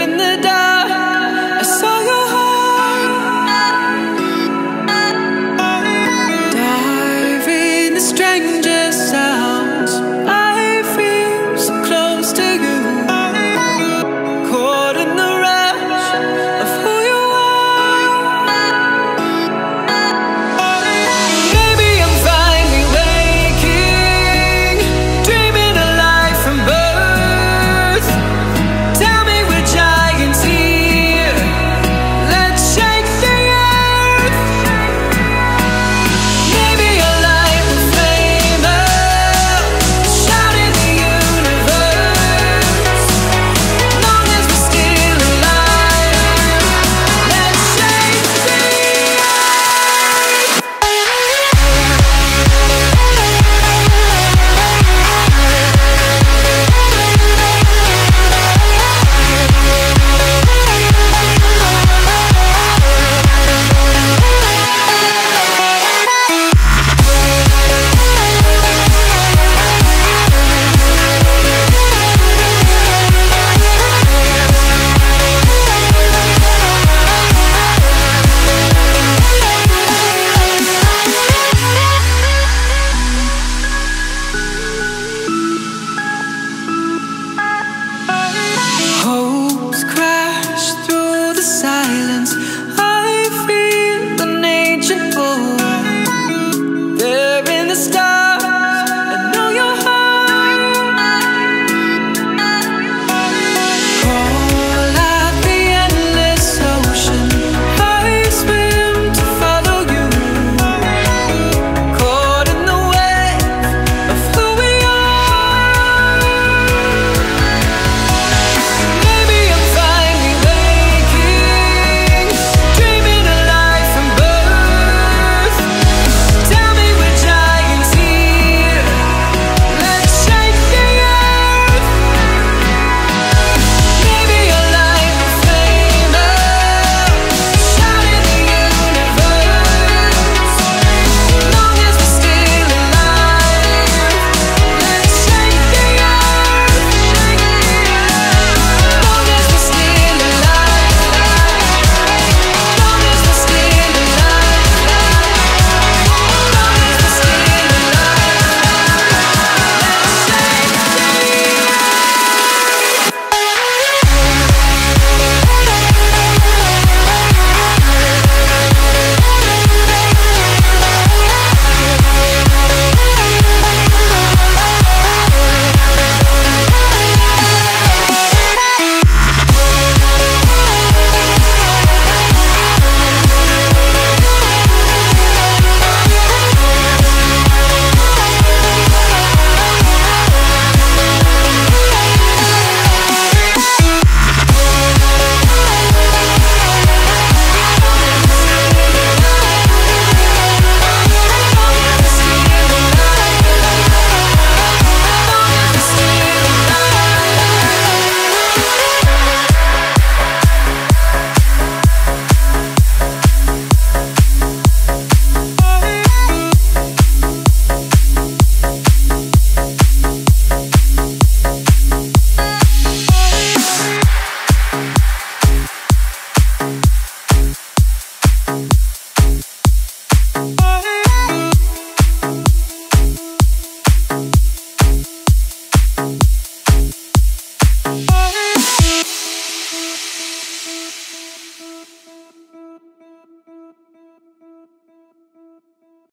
in the dark.